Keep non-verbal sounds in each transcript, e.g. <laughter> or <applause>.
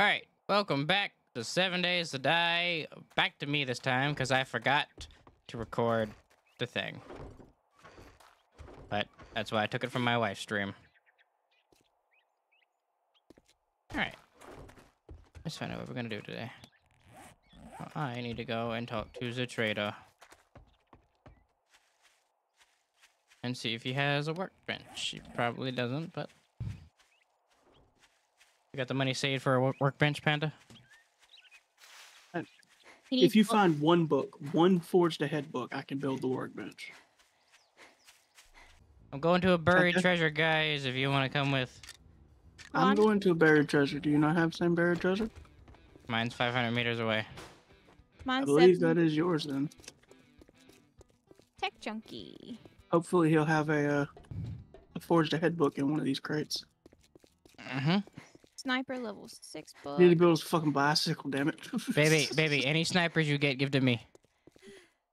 All right, welcome back to Seven Days to Die. Back to me this time because I forgot to record the thing. But that's why I took it from my wife's stream. All right, let's find out what we're gonna do today. Well, I need to go and talk to the trader and see if he has a workbench. He probably doesn't, but you got the money saved for a workbench, Panda? If you find one book, one forged ahead book, I can build the workbench. I'm going to a buried Okay. treasure, guys. If you want to come with, I'm I'm- going to a buried treasure. Do you not have the same buried treasure? mine's 500 meters away. I Mine's believe seven that is yours then. tech junkie. Hopefully he'll have a, uh, a forged ahead book in one of these crates. Mm-hmm. Sniper level six book. Need to build his fucking bicycle, damn it. Baby, <laughs> baby, any snipers you get, give to me.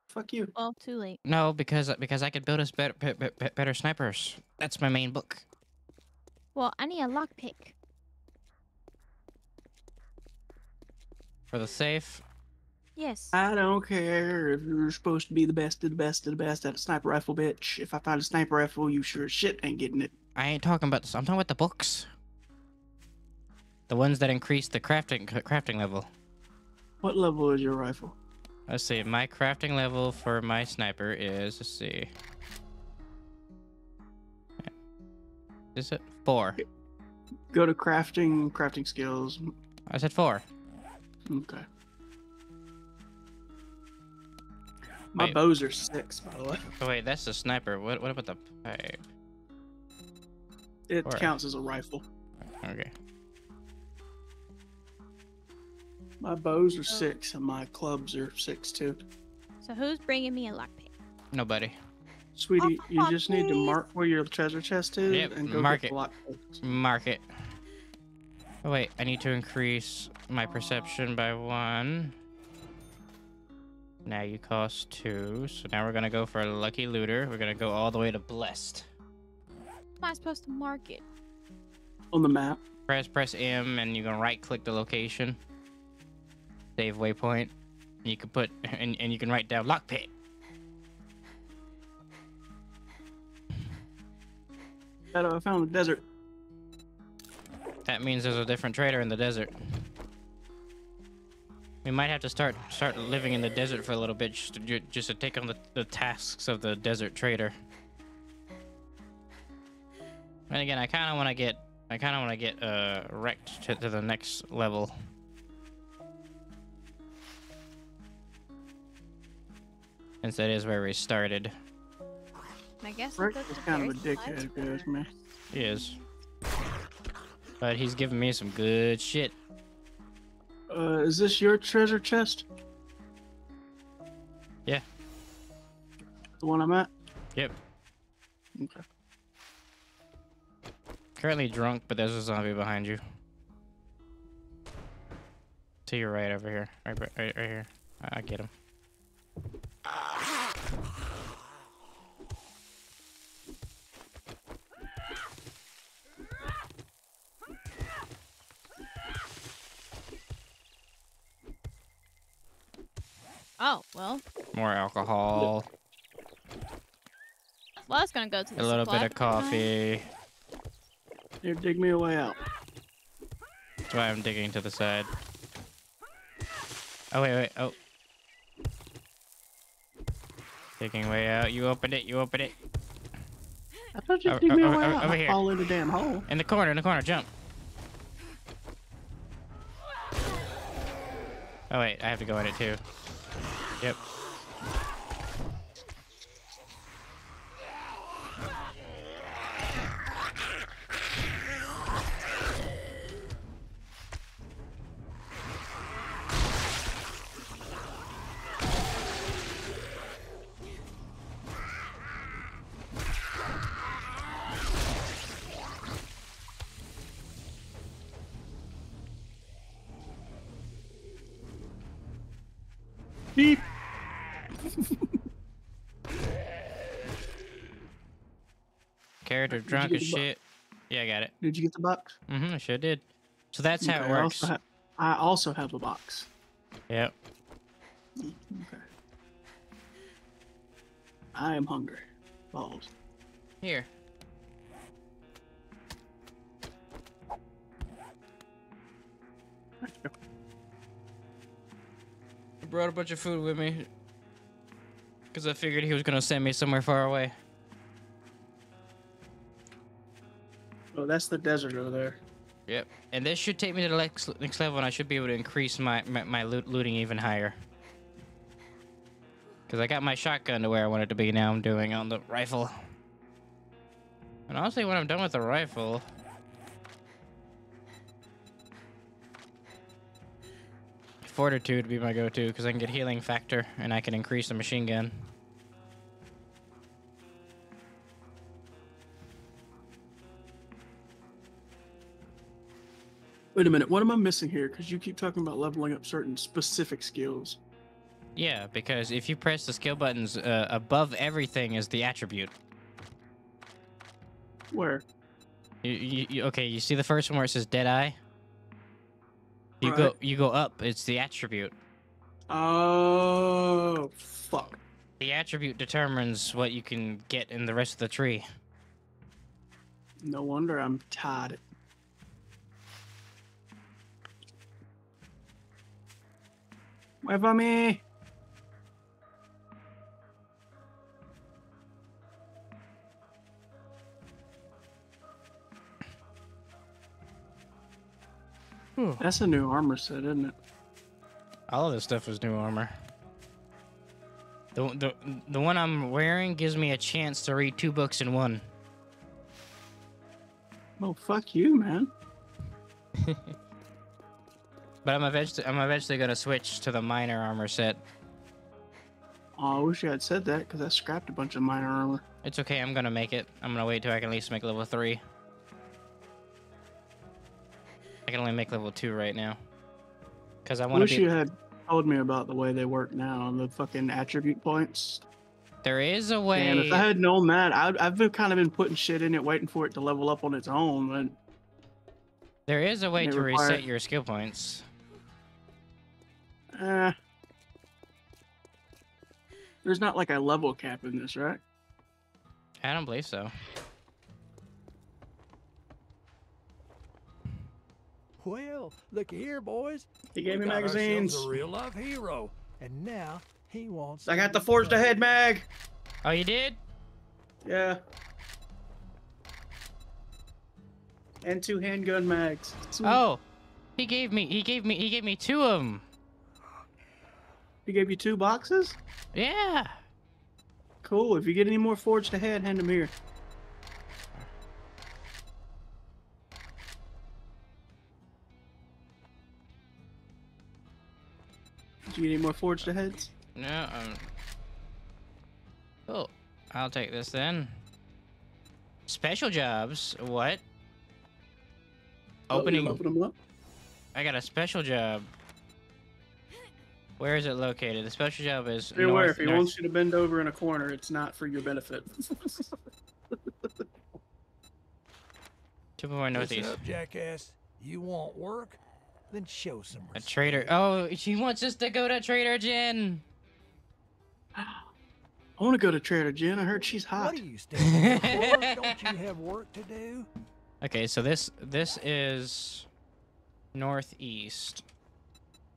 Fuck you. Well, too late. No, because because I could build us better be- be- be- better snipers. That's my main book. Well, I need a lockpick. For the safe, Yes. I don't care if you're supposed to be the best of the best of the best at a sniper rifle, bitch. If I find a sniper rifle, you sure as shit ain't getting it. I ain't talking about this. I'm talking about the books. The ones that increase the crafting crafting level. What level is your rifle? Let's see. My crafting level for my sniper is let's see. Is it four? Go to crafting, crafting skills. I said four. Okay. My Wait. bows are six, by the way. Oh wait, that's the sniper. What what about the pipe? It Alright. counts as a rifle. Okay. My bows are oh. six, and my clubs are six too. So who's bringing me a lockpick? Nobody. Sweetie, you just need to mark where your treasure chest is Yep, and go mark get it. the lockpicks. Mark it. Oh wait, I need to increase my perception by one. Now you cost two, so now we're gonna go for a lucky looter. We're gonna go all the way to blessed. Am I supposed to mark it? on the map. Press press M and you can right click the location. Save waypoint. You can put and, and you can write down lockpick. Shadow, I found the desert. That means there's a different trader in the desert. We might have to start start living in the desert for a little bit just to, just to take on the, the tasks of the desert trader. And again, I kind of want to get I kind of want to get uh Rekt to, to the next level. Since that is where we started. I guess. I'll Rick is kind of a very dickhead, last if you ask me. He is. But he's giving me some good shit. Uh, is this your treasure chest? Yeah. The one I'm at? Yep. Okay. Currently drunk, but there's a zombie behind you. To your right over here. Right, right, right, right here. I, I get him. Oh well. More alcohol, Well, it's gonna go to the a little bit of coffee. Here, dig me a way out. That's why I'm digging to the side. Oh, wait, wait. Oh. Digging way out. You opened it. You opened it. I thought you dig me over- way over- out. over I here. fall in the damn hole. In the corner, in the corner. Jump. Oh, wait. I have to go in it, too. Yep. Character Did drunk as the shit. Yeah, I got it. Did you get the box? Mm-hmm, I sure did. So that's how Okay, it I works. also, ha- I also have a box. Yep. Okay. I am hungry. Balls. Here. I brought a bunch of food with me. Because I figured he was going to send me somewhere far away. Oh, that's the desert over there. Yep. And this should take me to the next, next level, and I should be able to increase my, my, my loot, looting even higher. Because I got my shotgun to where I want it to be now I'm doing on the rifle. And honestly, when I'm done with the rifle... Fortitude would be my go-to, because I can get healing factor, and I can increase the machine gun. Wait a minute. What am I missing here? Because you keep talking about leveling up certain specific skills. Yeah, because if you press the skill buttons, uh, above everything is the attribute. Where? You, you, you, okay, you see the first one where it says Deadeye? You go you go up, it's the attribute. Oh, fuck. The attribute determines what you can get in the rest of the tree. No wonder I'm tired. For me. Hmm. That's a new armor set, isn't it? All of this stuff is new armor. The, the, the one I'm wearing gives me a chance to read two books in one. Oh, fuck you, man. <laughs> But I'm eventually I'm eventually gonna switch to the miner armor set. Oh, I wish you had said that because I scrapped a bunch of miner armor. It's okay, I'm gonna make it. I'm gonna wait till I can at least make level three. I can only make level two right now. Cause I I want wish to be. you had told me about the way they work now, on the fucking attribute points. There is a way. And if I had known that, I'd, I've been kind of been putting shit in it, waiting for it to level up on its own. But There is a way to require- reset your skill points. Uh, there's not like a level cap in this, right? I don't believe so. Well, look here, boys. He gave We me got ourselves magazines. A real life hero, and now he wants. I got the something forged ahead mag. Oh, you did? Yeah. And two handgun mags. Sweet. Oh, he gave me. He gave me. He gave me two of them. He gave you two boxes? Yeah. Cool. If you get any more forged ahead, hand them here. Did you get any more forged aheads? No. Um. Oh, I'll take this then. Special jobs. What? Oh, Opening. leveled 'em up? I got a special job. Where is it located? The special job is. Be aware, if north, he north- wants you to bend over in a corner, it's not for your benefit. <laughs> Two more Listen northeast. up, jackass. You want work? Then show some Respect. A respect. trader. Oh, she wants us to go to Trader Jen. I want to go to Trader Jen. I heard she's hot. What are you standing for? <laughs> Don't you have work to do? Okay, so this this is northeast.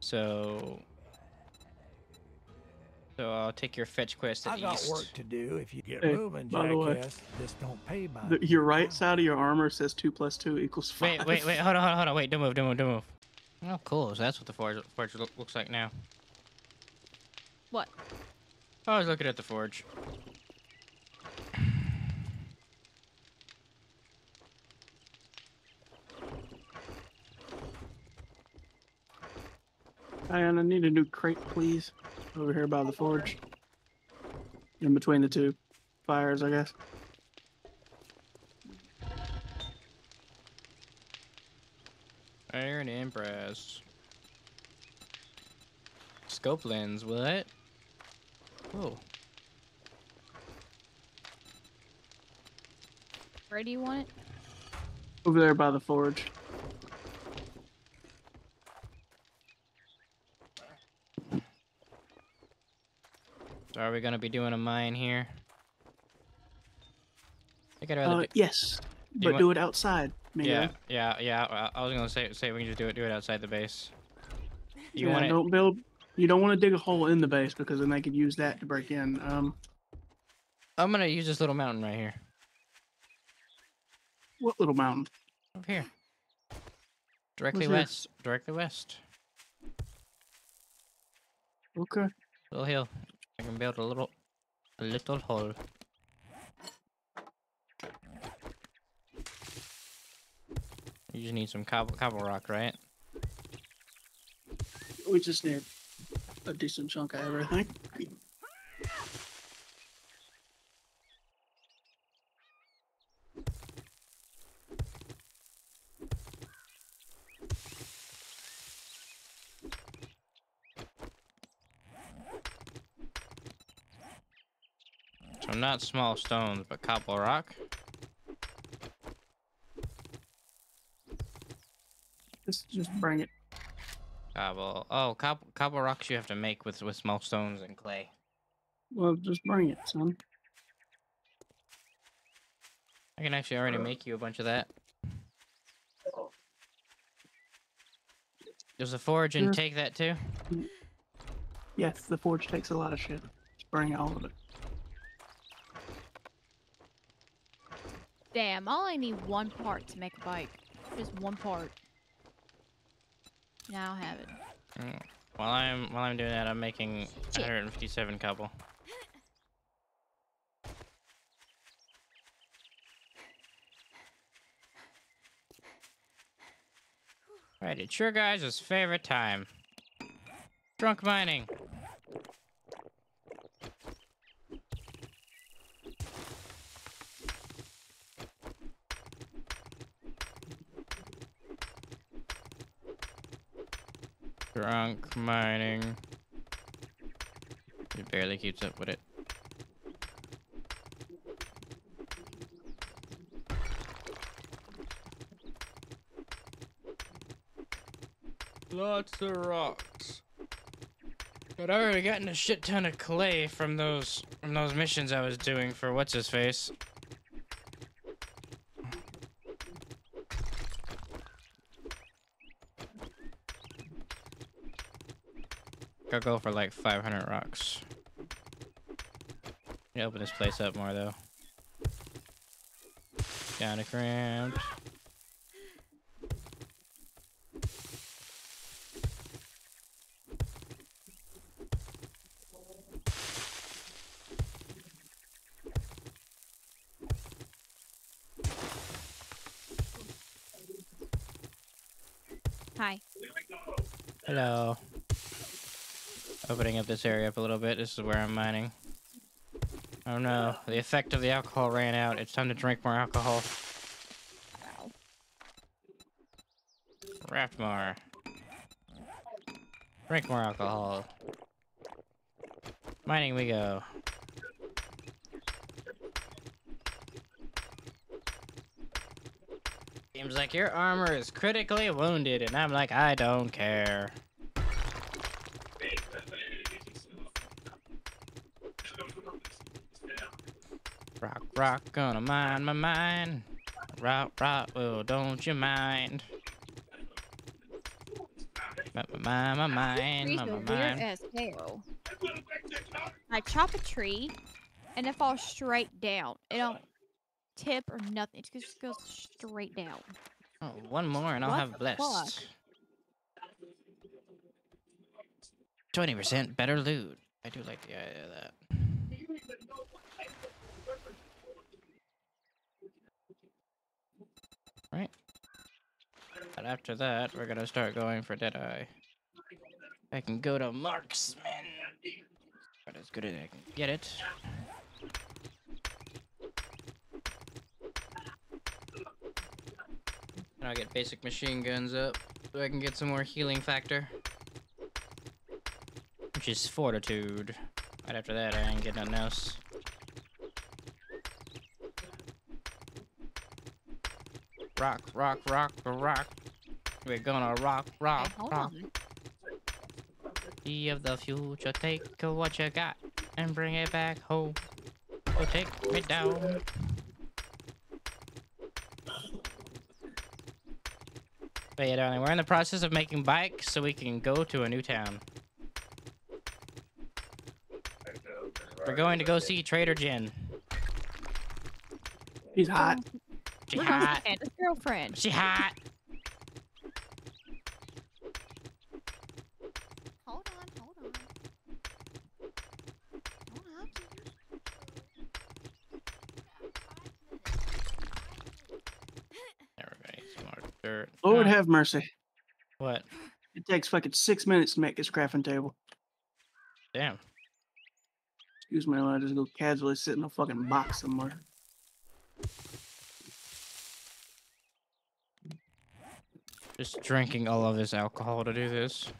So so I'll take your fetch quest to I got east. work to do. If you get Hey, moving, by the way, jackass, this don't pay by. The, your right side of your armor says two plus two equals five. Wait, wait, <laughs> wait, hold on, hold on, hold on, wait, don't move, don't move, don't move. Oh, cool. So that's what the forge, forge look, looks like now. What? I was looking at the forge. Diane, I need a new crate, please. Over here by the forge. In between the two fires, I guess. Iron and brass. Scope lens, what? Oh, Where do you want it? Over there by the forge. So are we gonna be doing a mine here? I think I'd rather. Uh, do- yes, you but want- do it outside. Maybe. yeah, yeah, yeah. I- I was gonna say say we can just do it do it outside the base. You yeah, want it? don't build. You don't want to dig a hole in the base because then they could use that to break in. Um, I'm gonna use this little mountain right here. what little mountain? Over here. Directly What's west. Directly west. Okay. Little hill. I can build a little, a little hole. You just need some cobble, cobble rock, right? We just need a decent chunk of everything. Not small stones, but cobble rock. Just, just bring it. Ah, cobble. Oh, cobble, cobble rocks you have to make with with small stones and clay. Well, just bring it, son. I can actually already make you a bunch of that. Does the forge and Sure. take that too? Yes, the forge takes a lot of shit. Just bring all of it. Damn, I only need one part to make a bike. Just one part. Now I have it. Mm. While I'm while I'm doing that, I'm making Shit. 157 cobble. Right, it's your guys' favorite time. Drunk mining. Drunk mining. It barely keeps up with it. Lots of rocks. But I already gotten a shit ton of clay from those from those missions I was doing for what's his face. Go for like 500 rocks. Yeah, open this place up more though. Down to cramped. Hi. Hello. Opening up this area up a little bit. This is where I'm mining. Oh no, the effect of the alcohol ran out. It's time to drink more alcohol. Wow. More. Drink more alcohol. Mining we go. Seems like your armor is critically wounded, and I'm like, I don't care. Rock, rock, gonna mine my mind. Rock, rock, well, don't you mind. My, my, my, mind, my, my weird mind. as hell. I chop a tree, and it falls straight down. It don't tip or nothing. It just goes straight down. Oh, one more and I'll What have blessed. Twenty percent better loot. I do like the idea of that. Right. But after that, we're gonna start going for Deadeye. I can go to Marksman. But as good as I can get it. And I'll get basic machine guns up so I can get some more healing factor. Which is fortitude. Right after that, I ain't get nothing else. Rock, rock, rock, rock. We're gonna rock, rock, Okay, rock. on. Be of the future, take what you got and bring it back home. So take me down. But yeah, darling, we're in the process of making bikes so we can go to a new town. We're going to go see Trader Jen. He's hot. She We're going to hot. Girlfriend. She hot. Hold on, hold on. Don't have to. There we go. Some more dirt. Lord Ah, have mercy. What? It takes fucking six minutes to make this crafting table. Damn. Excuse me while I just go casually sit in a fucking box somewhere. Just drinking all of this alcohol to do this.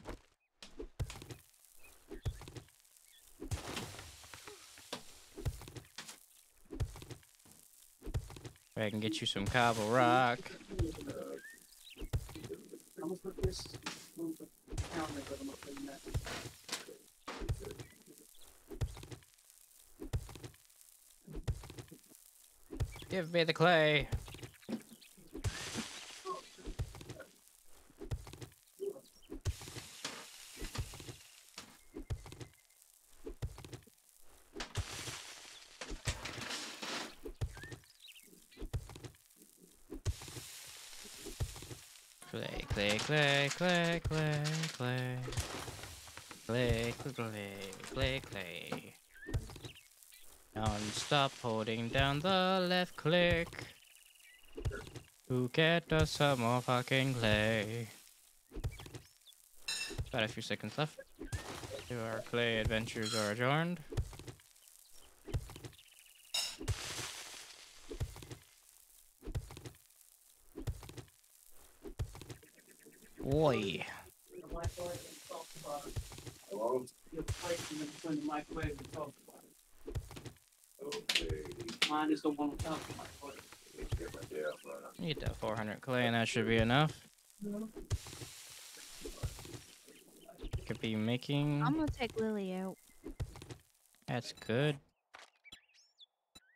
I can get you some cobble rock. Give me the clay. Clay, clay, clay, clay, clay, clay. Clay, clay. Non-stop holding down the left click. To get us some more fucking clay. Got a few seconds left. To our clay adventures are adjourned. Oi. Mine is the one without the microwave. You Get that 400 clay and that should be enough. Could be making. I'm gonna take Lily out. That's good.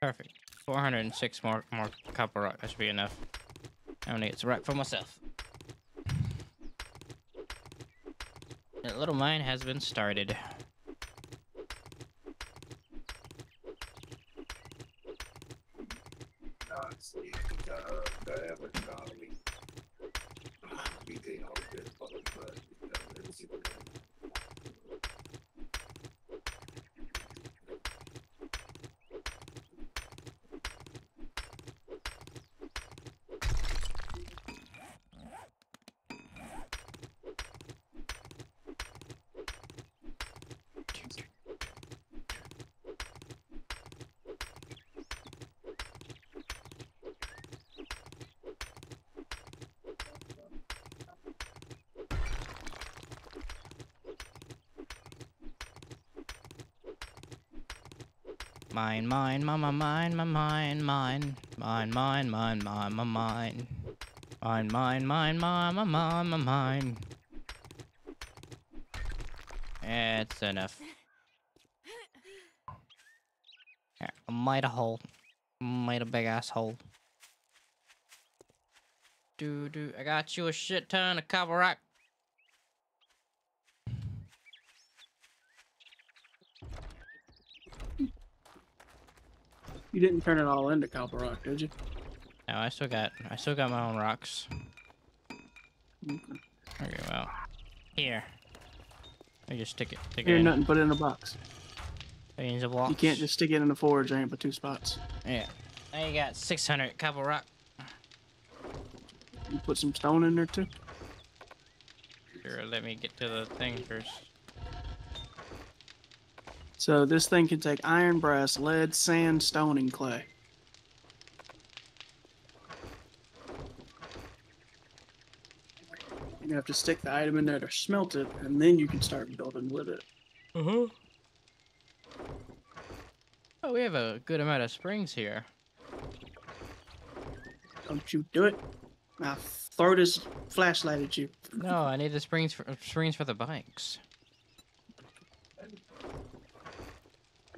Perfect. 406 more more cobble rock. That should be enough. I only get some rock for myself. Little mine has been started. Mine, mine, mama, mine, my mine, mine, mine, mine, mine, mine, my mine, mine, mine, mine, mama, mine. It's enough. I made a hole. Made a big ass hole. Do do. I got you a shit ton of cobble rock. Didn't turn it all into cobble rock, did you? No, I still got. I still got my own rocks. Okay. Okay, well, here. I just stick it. Stick Here, it in. nothing but in a box. Millions of blocks. You can't just stick it in the forge. There ain't but two spots. Yeah. Now you got 600 cobble rock. You put some stone in there too. Sure, let me get to the thing first. So this thing can take iron, brass, lead, sand, stone, and clay. You have to stick the item in there to smelt it, and then you can start building with it. Uh huh. Oh, we have a good amount of springs here. Don't you do it? I'll throw this flashlight at you. No, I need the springs for springs for the bikes.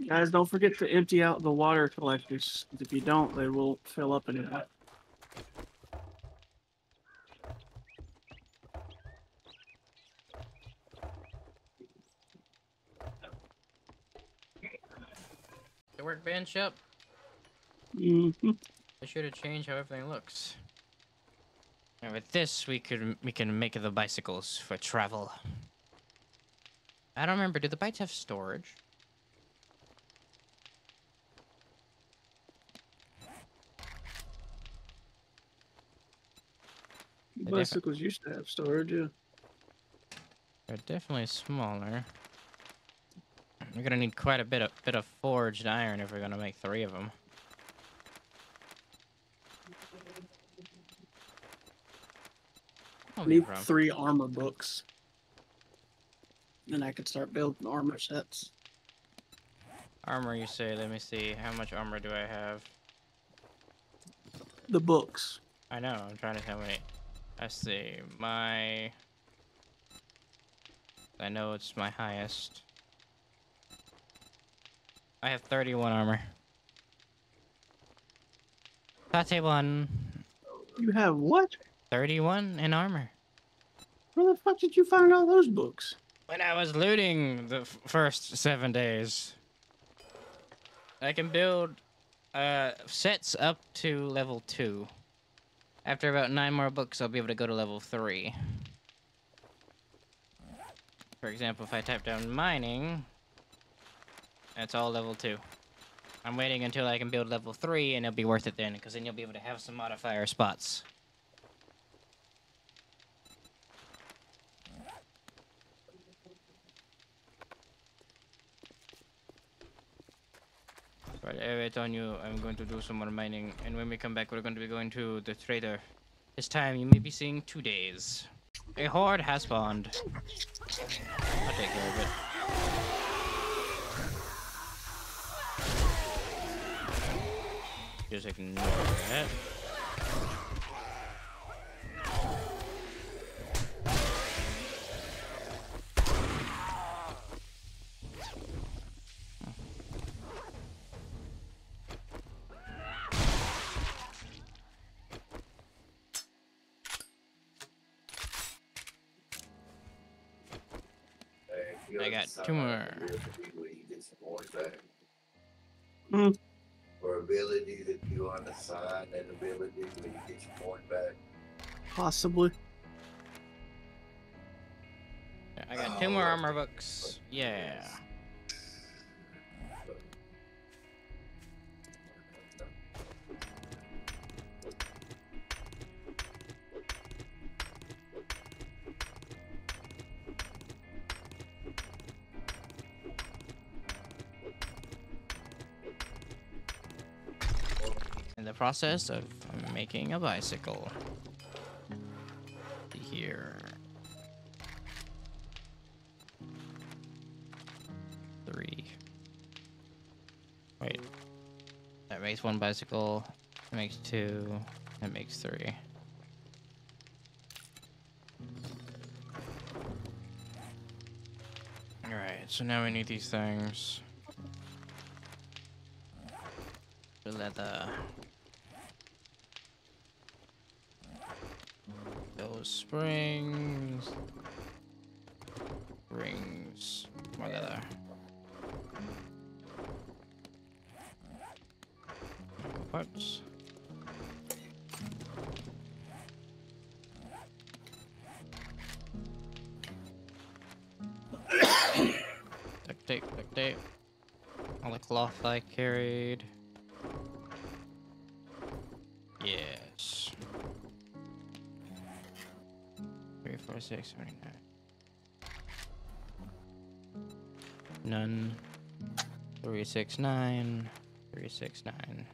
Guys, don't forget to empty out the water collectors. If you don't, they will fill up anyway. The workbench up. hmm I should have changed how everything looks. And with this, we could we can make the bicycles for travel. I don't remember. Do the bikes have storage? Bicycles used to have storage, yeah. They're definitely smaller. We're gonna need quite a bit of bit of forged iron if we're gonna make three of them. Need three armor books. Then I could start building armor sets. Armor, you say? Let me see. How much armor do I have? The books. I know. I'm trying to tell me. Let's see. My. I know it's my highest. I have 31 armor. 31. You have what? 31 in armor. Where the fuck did you find all those books? When I was looting the f- first seven days, I can build uh, sets up to level two. After about nine more books, I'll be able to go to level three. For example, if I type down mining, that's all level two. I'm waiting until I can build level three, and it'll be worth it then, because then you'll be able to have some modifier spots. Right, I wait on you. I'm going to do some more mining, and when we come back, we're going to be going to the trader. This time, you may be seeing two days. A horde has spawned. I'll take care of it. Just ignore that. Hmm. For ability that you on the side and ability where you get your point back. Possibly. I got two more armor books. Yeah. Process of making a bicycle. Here. Three. Wait. That makes one bicycle. That makes two. That makes three. Alright, so now we need these things. The leather. Uh, Those springs. Three, four, six, seven, eight, nine. None. Three, six, nine. Three, six, nine.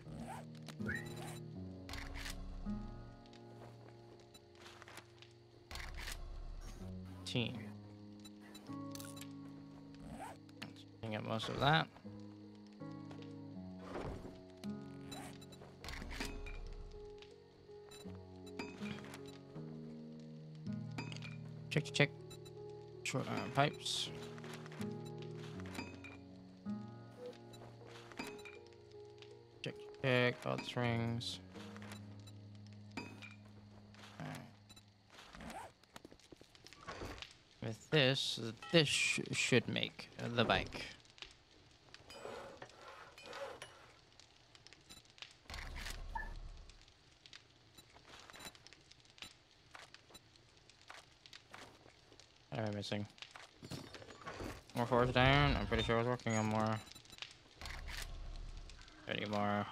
Team. Let's bring up most of that. short uh, pipes. Check, check, odds rings. With this, this sh should make the bike. Missing? More floors down. I'm pretty sure I was working on more. Any more?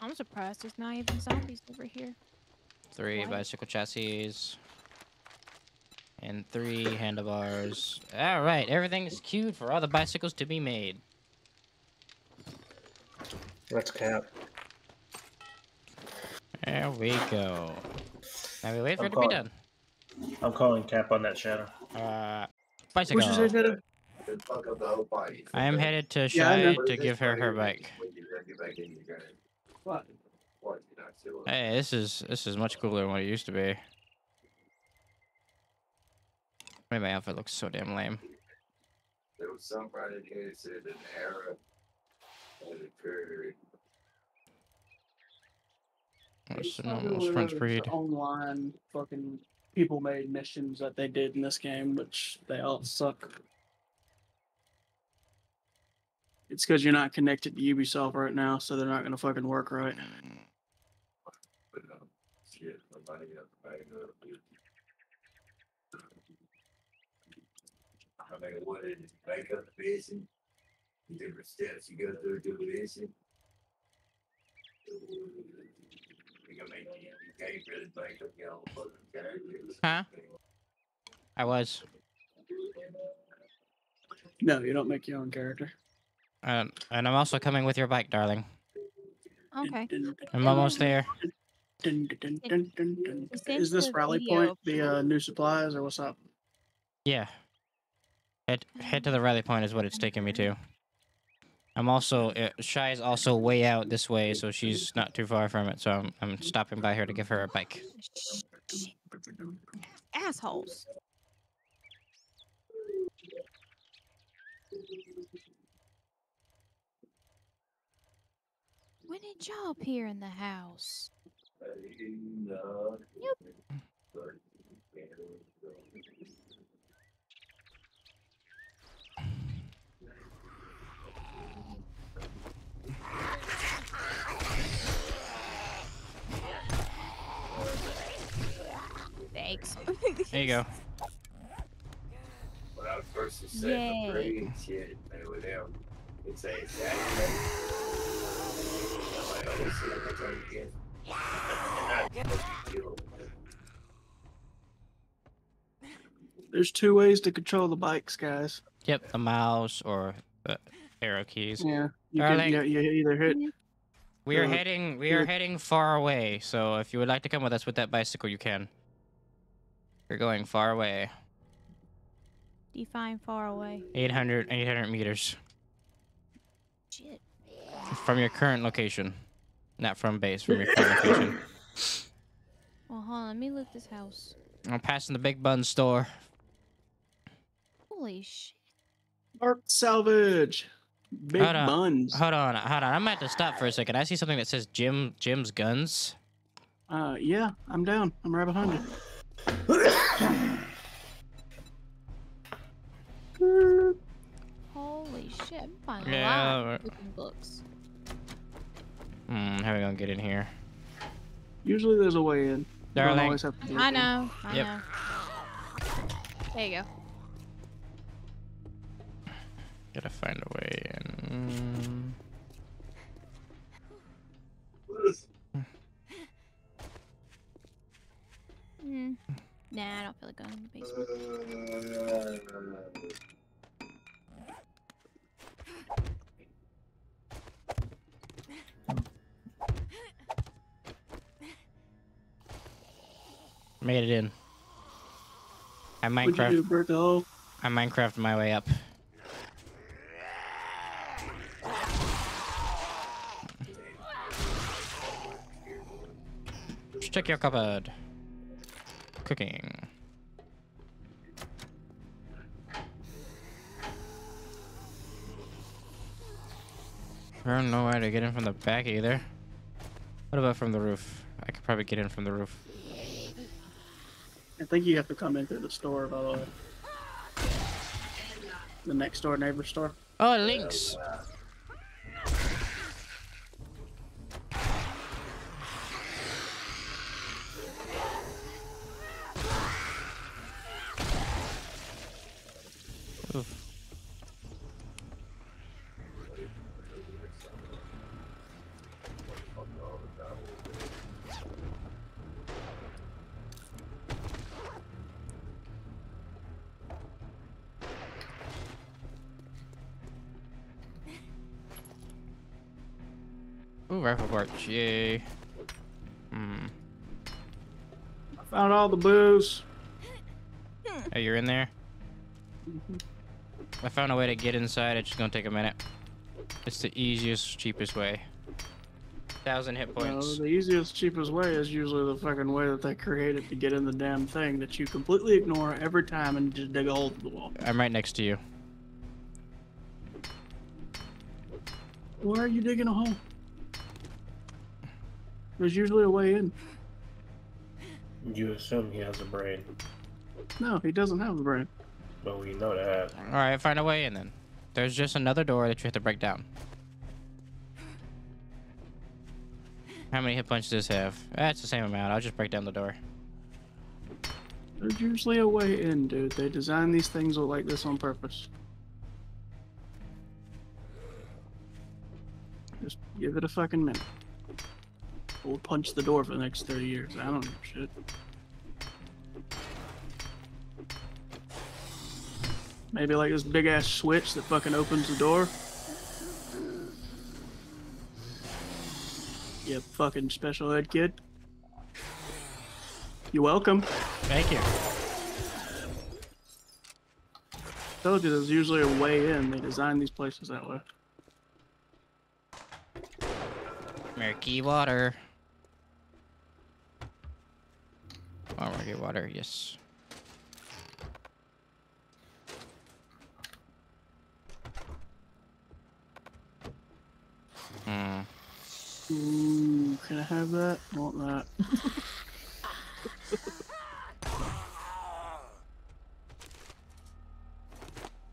I'm surprised there's not even zombies over here. Three What? bicycle chassis. And three handlebars. Alright, everything is queued for all the bicycles to be made. Let's cap. There we go. Now we wait for it I'm to be done. I'm calling cap on that shadow. Uh, What'd you say, bicycle. Shadow? Then fuck up the whole body. I am headed to Yeah, Shy know. to give her her bike. When you get back in, you're gonna- What? what, you're not still- Hey, this is this is much cooler than what it used to be. Wait, my outfit looks so damn lame. There was somebody in here that said an error had occurred. What's, It's no, probably what's one of French those breed? Online fucking people made missions that they did in this game, which they all suck. It's because you're not connected to Ubisoft right now, so they're not gonna fucking work right. But um, shit, nobody got the bag up. I mean, what is it? Make up the vision? The different steps you go through to the vision. You can you, you can't really make up your own fucking characters. Huh? I was. No, you don't make your own character. Um, and I'm also coming with your bike, darling. Okay. I'm almost there. Dun, dun, dun, dun, dun, dun. Is this rally point the uh, new supplies or what's up? Yeah. Head head to the rally point is what it's taking me to. I'm also uh, Shy is also way out this way, so she's not too far from it. So I'm I'm stopping by her to give her a bike. Assholes. When did y'all appear in the house? Thanks. <laughs> There you go. When I first to set Yay. the grade shit, they were there. It says that. I'm like, this it's already in. And I kill them. There's two ways to control the bikes, guys. Yep, the mouse or the arrow keys. Yeah, you Darling. can you, you either hit. We are Uh, heading we are heading far away. So if you would like to come with us with that bicycle, you can. You're going far away. Define far away. 800 800 meters Shit. from your current location, not from base. From your current location. <coughs> Well, hold on. Let me loot this house. I'm passing the Big Bun store. Holy shit. Art salvage. Big Hold on. buns. Hold on, hold on. I'm gonna have to stop for a second. I see something that says Jim Jim's Guns. Uh, yeah, I'm down. I'm right behind you. <coughs> Holy shit. I'm finding Yeah, a lot of books. Hmm, how are we gonna get in here? Usually there's a way in. Darling. always have to I know. I Yep. know. There you go. Gotta find a way in. Mm. Nah, I don't feel like going in the basement. Made it in. I Minecraft. Do, Berto? I Minecraft my way up. Check your cupboard. Cooking. I don't know where to get in from the back either. What about from the roof? I could probably get in from the roof. I think you have to come in through the store, by the way. The next door neighbor store. Oh, links! Rifle porch, yay. Hmm. Found all the booze. Oh, you're in there? I found a way to get inside. It's just gonna take a minute. It's the easiest, cheapest way. Thousand hit points. the easiest, cheapest way is usually the fucking way that they created to get in the damn thing that you completely ignore every time and just dig a hole through the wall. I'm right next to you. Why are you digging a hole? There's usually a way in. You assume he has a brain, No, he doesn't have a brain. but we know that. All right, find a way in then. There's just another door that you have to break down. How many hit points does this have? That's the same amount. I'll just break down the door. There's usually a way in, dude. They design these things like this on purpose. Just give it a fucking minute. We'll punch the door for the next 30 years. I don't know shit. Maybe like this big ass switch that fucking opens the door. You fucking special ed kid. You're welcome. Thank you. told you there's usually a way in. They design these places that way. Murky water. Oh, murky water, yes. Hmm. Ooh, can I have that? Want that? <laughs>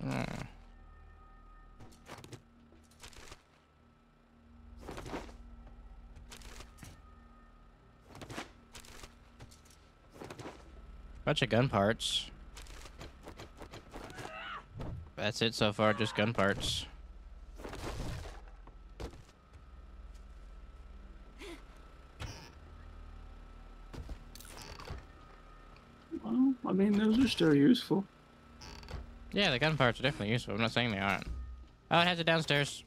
Hmm. Bunch of gun parts. That's it so far, just gun parts. Well, I mean, those are still useful. Yeah, the gun parts are definitely useful. I'm not saying they aren't. Oh, it has it downstairs.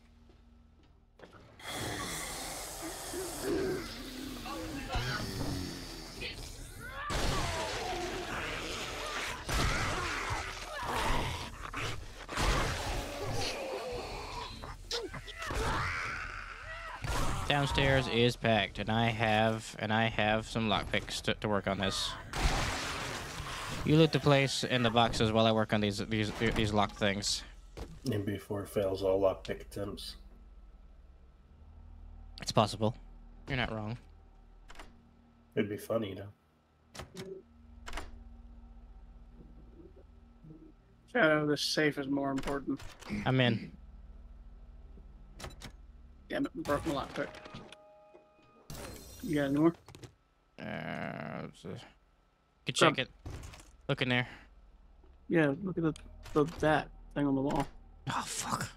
Downstairs is packed, and I have and I have some lockpicks to, to work on this. You loot the place and the boxes while I work on these these these lock things. And before it fails all lockpick attempts. It's possible. You're not wrong. It'd be funny, though. Shadow, this safe is more important. I'm in. Damn it, broke my lockpick. You got any more? Uh, let's, could check it. Look in there. Yeah, look at the, the that thing on the wall. Oh fuck.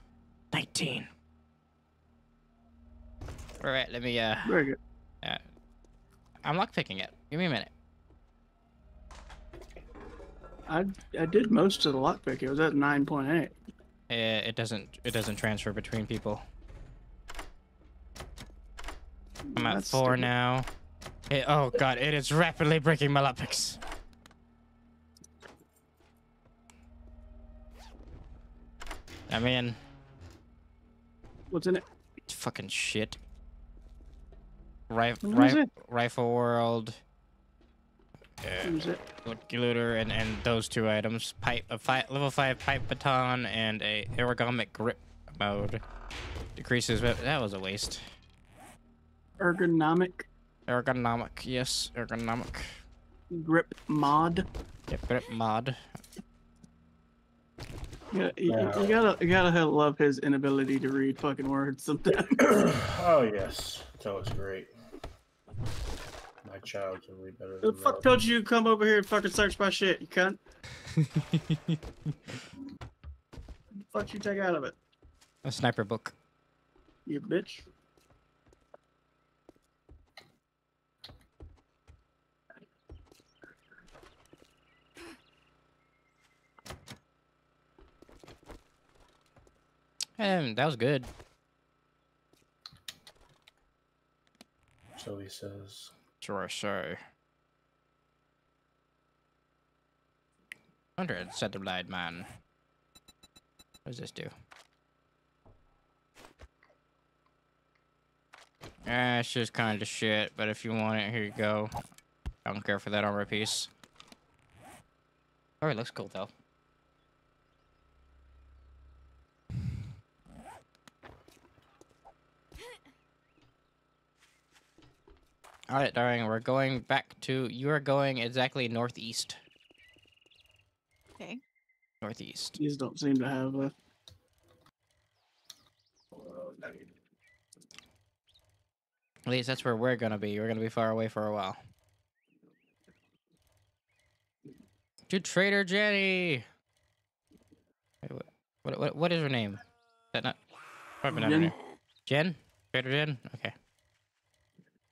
19. All right, let me uh, Very good. uh I'm lockpicking it. Give me a minute. I I did most of the lockpick. It was at 9.8. Uh, it doesn't it doesn't transfer between people. I'm at That's four stupid. now. It, oh god, it is rapidly breaking my lockpicks. I'm in. What's in it? Fucking shit. Rif- What is ri- it? Rifle World, uh, Use it. lucky looter and, and those two items. Pipe a fi- level five pipe baton and a ergonomic grip mod. Decreases but that was a waste. Ergonomic Ergonomic, yes, ergonomic. grip mod. Yep, grip mod. Yeah, you, you gotta you gotta have- love his inability to read fucking words sometimes. <coughs> oh yes, that was great. My child can read better the fuck that. told you to come over here and fucking search my shit, you cunt? <laughs> fuck you take out of it, A sniper book. you bitch. Um, that was good. So he says. Sure, sure. Hundred said the blind man. What does this do? Eh, it's just kind of shit, but if you want it, here you go. I don't care for that armor piece. Oh, it looks cool though. All right, darling, we're going back to. You are going exactly northeast. Okay. Northeast. These don't seem to have a. At least that's where we're gonna be. We're gonna be far away for a while. To Trader Jenny. Wait, what, what, what, what is her name? Is that not? Probably not her Jen. name. Jen? Trader Jen? Okay.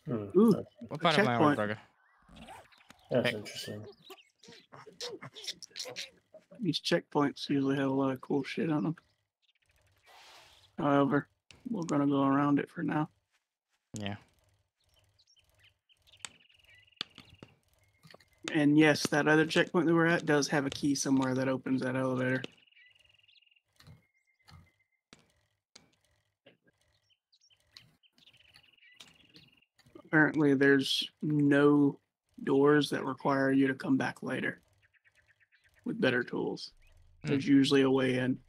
Hmm, Ooh. that's, What part of my checkpoint. burger? that's Okay. interesting. These checkpoints usually have a lot of cool shit on them. However, we're gonna go around it for now. Yeah. And yes, that other checkpoint that we're at does have a key somewhere that opens that elevator. Apparently, there's no doors that require you to come back later with better tools. Hmm. There's usually a way in.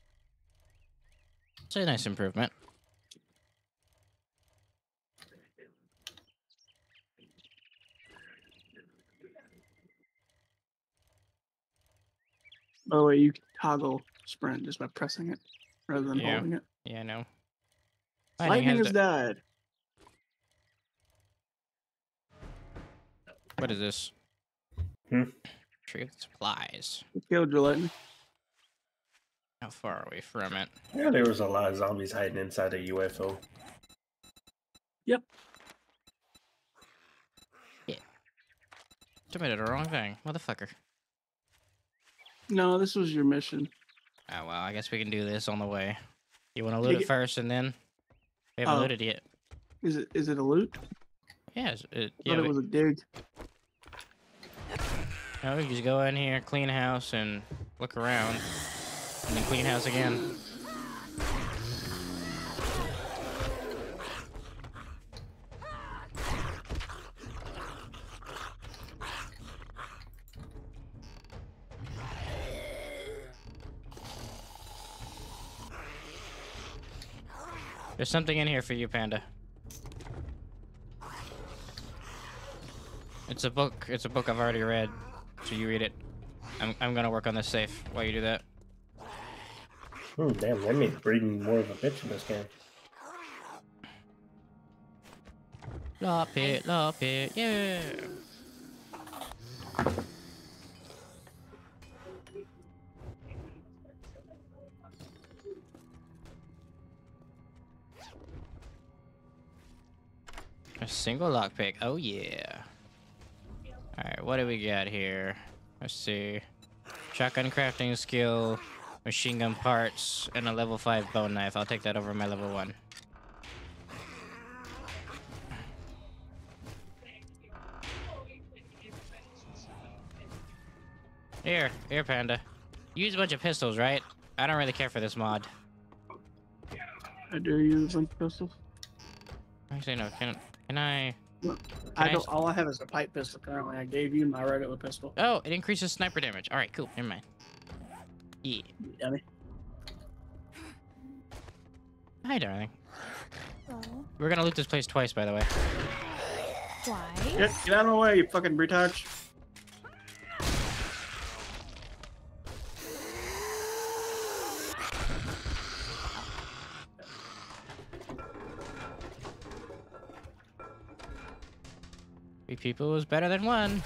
It's a nice improvement. By the way, you can toggle sprint just by pressing it rather than Yeah. holding it. Yeah, I know. Lightning has has the- died. What is this? Hmm? Tree of supplies. It killed your lightning. How far are we from it? Yeah, there was a lot of zombies hiding inside a UFO. Yep. Yeah. Submitted the wrong thing. Motherfucker. No, this was your mission. Oh well, I guess we can do this on the way. You want to loot it it- first and then? We haven't Oh. looted yet. Is it is it a loot? Yeah, it's- it, I yeah. thought We, it was a dig. Oh, no, we just go in here, clean house, and look around, and then clean house again. There's something in here for you, Panda. It's a book. It's a book I've already read, so you read it. I'm I'm gonna work on this safe while you do that. Hmm, damn, that made breeding more of a bitch in this game. Lop it, lop it, yeah. A single lockpick. Oh yeah. All right, what do we got here? Let's see. Shotgun crafting skill, machine gun parts, and a level five bone knife. I'll take that over my level one. Here, here, Panda. Use a bunch of pistols, right? I don't really care for this mod. I do use a bunch of pistols. Actually, no. Can can I? I I don't. s- All I have is a pipe pistol currently. I gave you my regular pistol. Oh, it increases sniper damage. All right, cool. Never mind. Yeah. Dummy. Hi, darling. Oh, We're gonna loot this place twice, by the way. why? Get, get out of my way, you fucking retards. Three people is better than one.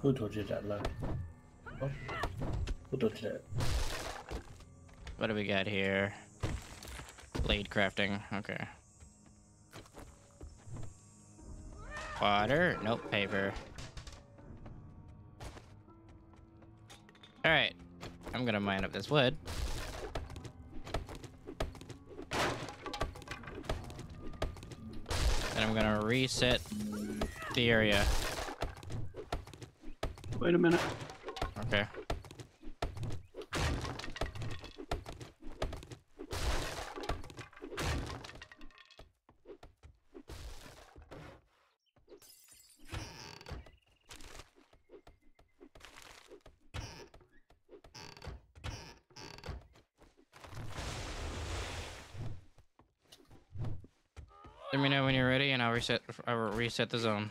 Who told you that, love? Oh. Who told you that? What do we got here? Blade crafting. Okay. Water. Nope. Paper. All right. I'm gonna mine up this wood. I'm gonna reset the area. Wait a minute. Okay. Let me know when you're ready, and I'll reset. I will reset the zone.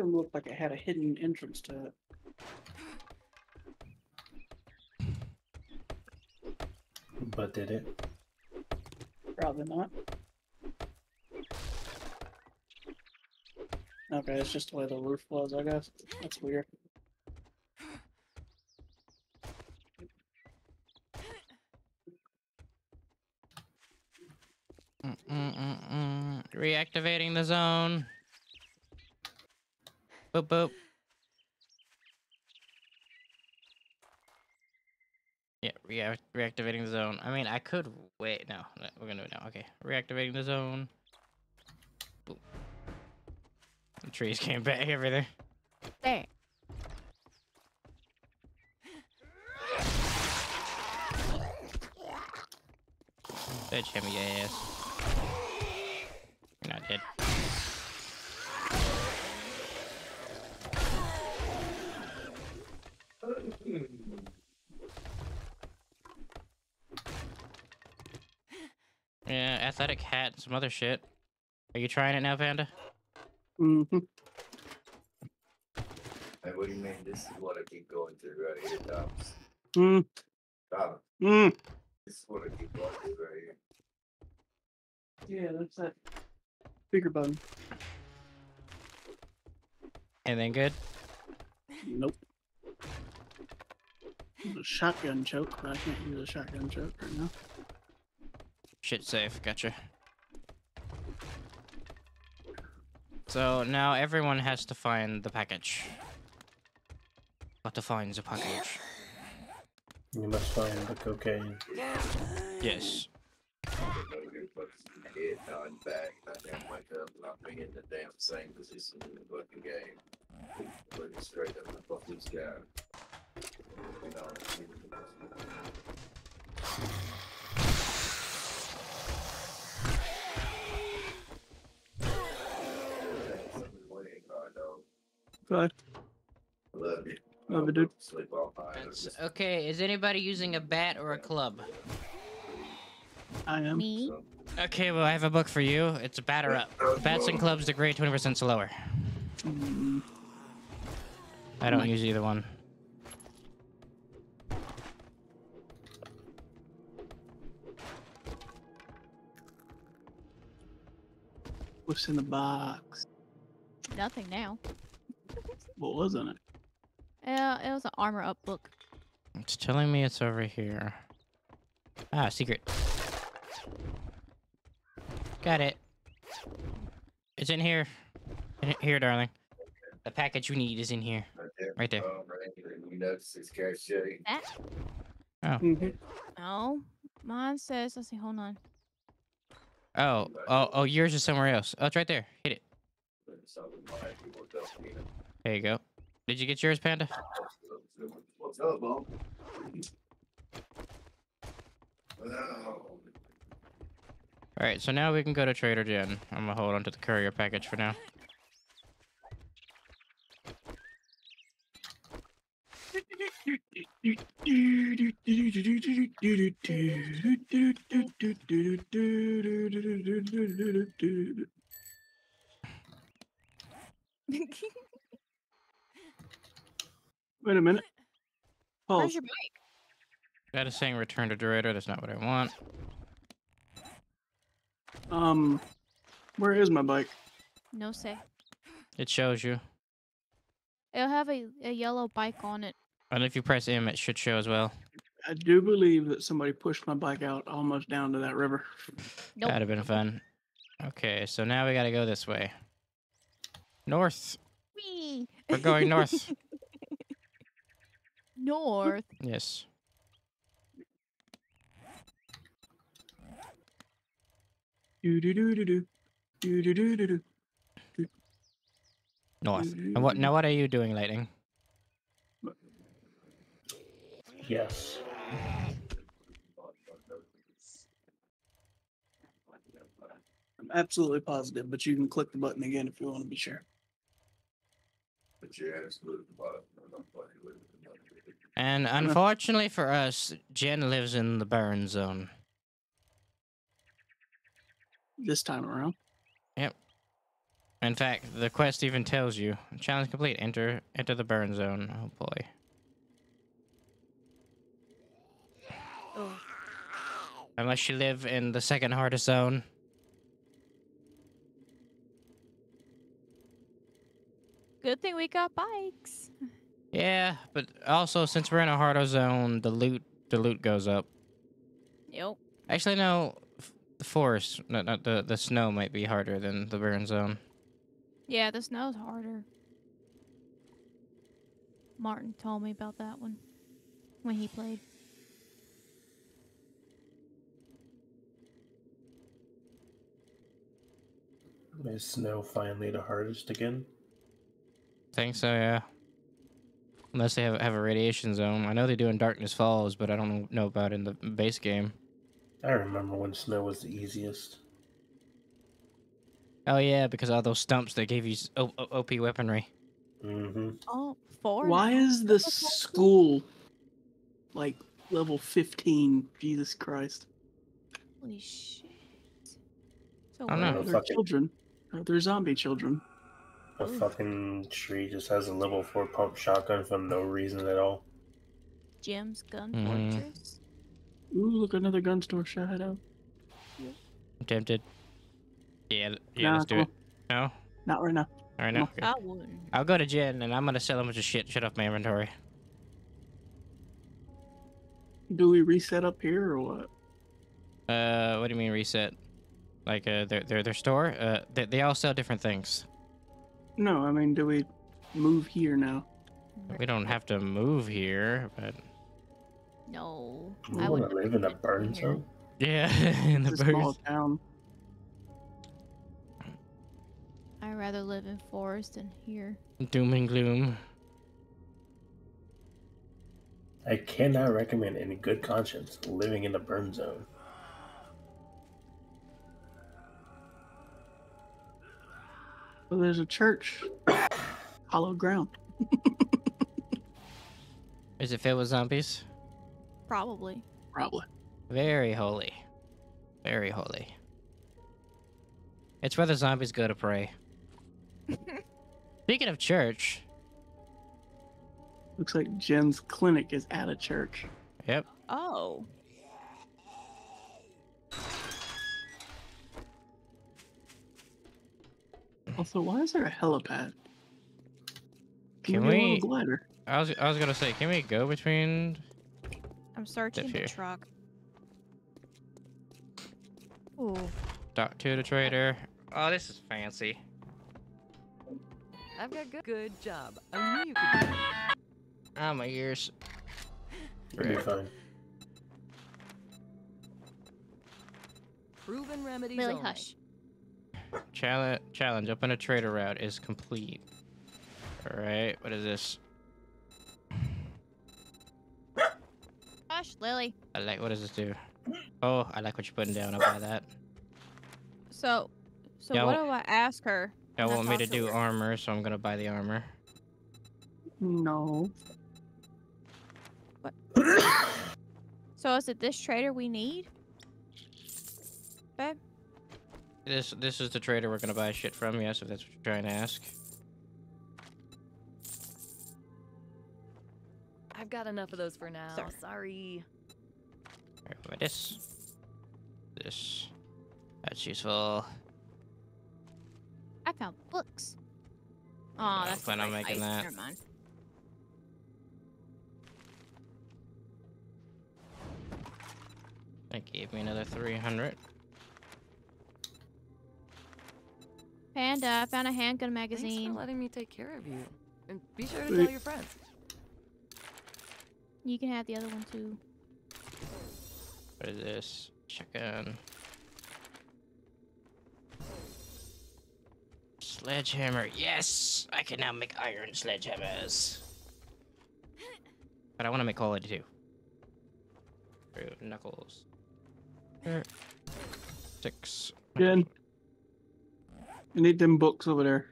Looked like it had a hidden entrance to it. But did it? Probably not. Okay, it's just the way the roof was, I guess. That's weird. Mm-mm-mm-mm. Reactivating the zone. Boop boop. Yeah, rea- reactivating the zone. I mean, I could wait. No, no, we're gonna do it now. Okay, reactivating the zone. Boop. The trees <laughs> came back. Everything. There. Bitch, hit me, ass. You're not dead. Yeah, athletic hat and some other shit. Are you trying it now, Panda? Mm-hmm. Hey, what do you mean? This is what I keep going through right here, Thomas. Mm. Thomas, Mm. this is what I keep going through right here. Yeah, that's that speaker button. Anything good? Nope. Use a shotgun choke, but I can't use a shotgun choke right now. Shit safe, gotcha. So now everyone has to find the package. Got to find the package. You must find the cocaine. Yes. Nobody puts his head on back. I damn wake up and I'm in the damn same position in the fucking game. Looking straight up the fucking sky. You know, Good. Love you. Love you, dude. Sleep all night. That's- okay, is anybody using a bat or a club? I am. Me? Okay, well, I have a book for you. It's a batter up. Bats and clubs degrade 20% slower. Mm, I don't Nice. use either one. what's in the box? Nothing now. What was in it? Uh, it was an armor up book. It's telling me it's over here. Ah, secret. Got it. It's in here. In here, darling. The package you need is in here. Right there. Right there. Oh, right. We noticed it's Mhm. No. Mine says, let's see, hold on. Oh, oh, oh, yours is somewhere else. Oh, it's right there. Hit it. There you go. Did you get yours, Panda? What's up, Mom? Oh, All right, so now we can go to Trader Jen. I'm gonna hold on to the courier package for now. <laughs> Wait a minute. Where's your bike? That is saying return to Dorado. That's not what I want. Um, where is my bike? No say. It shows you. It'll have a, a yellow bike on it. And if you press M, it should show as well. I do believe that somebody pushed my bike out almost down to that river. Nope. That'd have been fun. Okay, so now we gotta go this way. North. Whee! We're going north. <laughs> North. yes. Do do do do do do do do do do. North. And what? Now, what are you doing, Lightning? Yes. I'm absolutely positive, but you can click the button again if you want to be sure. But your ass moved the bottom. I'm not fucking with it. And unfortunately for us, Jen lives in the burn zone. This time around. Yep. In fact, the quest even tells you challenge complete. Enter enter the burn zone. Oh boy. Oh. Unless you live in the second hardest zone. Good thing we got bikes. <laughs> Yeah, but also since we're in a harder zone, the loot the loot goes up. Yep. Actually, no, the forest, not, not the the snow might be harder than the burn zone. Yeah, the snow's harder. Martin told me about that one when he played. Is snow finally the hardest again? Think so, yeah. Unless they have have a radiation zone. I know they do in Darkness Falls, but I don't know about in the base game. I remember when snow was the easiest. Oh yeah, because all those stumps they gave you s- O- O- OP weaponry. Mm-hmm. Oh, four. Why is the school like level 15? Jesus Christ. Holy shit. So I don't know. weird. They're fucking- children. They're zombie children. A fucking tree just has a level four pump shotgun for no reason at all. Jim's Gun Mhm. Fortress. Ooh, look, another gun store shout out. I'm tempted. Yeah, yeah, Nah, let's do cool. it. No, Not right now. all right, no. No. okay. I wouldn't. I'll go to Jen and I'm gonna sell a bunch of shit. Shut off my inventory. Do we reset up here or what? Uh, what do you mean reset? Like uh, their their their store? Uh, they, they all sell different things. No, I mean, do we move here now? We don't have to move here, but No. You I want would to live in a burn zone? yeah, <laughs> in the It's a small birds. town. I'd rather live in forest than here. Doom and gloom. I cannot recommend in good conscience living in a burn zone. Well, there's a church. Hollow ground. <laughs> Is it filled with zombies? Probably. Probably. Very holy. Very holy. It's where the zombies go to pray. <laughs> Speaking of church, Looks like Jen's clinic is at a church. yep. Oh. Also, why is there a helipad? Can, Can we, a we- little glider? I was I was gonna say, can we go between? I'm searching the truck. Ooh. Talk to the trader. Oh, this is fancy. I've got good. Good job. I knew you could do it. Ah, my ears. You'll be fine. Proven remedies Lily, only. hush. Challenge, challenge. Open a trader route is complete. All right. What is this? Gosh, Lily. I like. What does this do? Oh, I like what you're putting down. I'll buy that. So, so Yeah, what do I ask her? Y'all I want me to do her? armor, so I'm gonna buy the armor. No. What? <coughs> So is it this trader we need? Babe? This this is the trader we're gonna buy shit from. Yes, if that's what you're trying to ask. I've got enough of those for now. Sir. Sorry. Alright, buy this. This. That's useful. I found books. Oh, that's plan the on right making ice. that. Never mind. That gave me another 300. Panda, I found a handgun magazine. Thanks magazine. for letting me take care of you. And be sure to tell your friends. You can have the other one too. What is this? Shotgun. Sledgehammer. Yes! I can now make iron sledgehammers. But I want to make quality too. Through knuckles. Six. Jen. I need them books over there.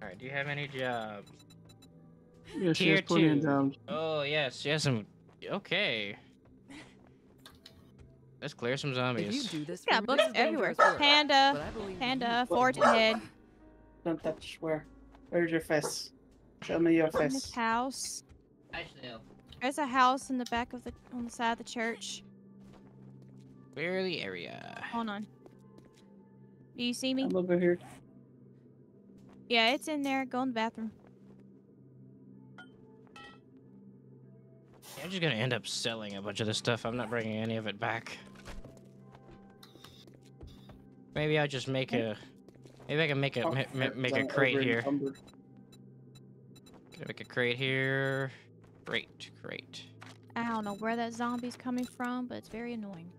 Alright, do you have any jobs? Yeah, she Tier has plenty of jobs. Oh, yes, yes, some. Okay. Let's clear some If you zombies. do this, Yeah, me, books everywhere. dangerous work, but Panda, I believe in panda, you. fortune head. Don't touch. Where? Where's your face? Show me your In this house. There's a house in the back of the on the side of the church. Clear the area. Hold on. Do you see me? I'm over here. Yeah, it's in there. Go in the bathroom. I'm just gonna end up selling a bunch of this stuff. I'm not bringing any of it back. Maybe I'll just make a. Maybe I can make a oh, ma- ma- make a crate here. Can I make a crate here? Crate, crate. I don't know where that zombie's coming from, but it's very annoying.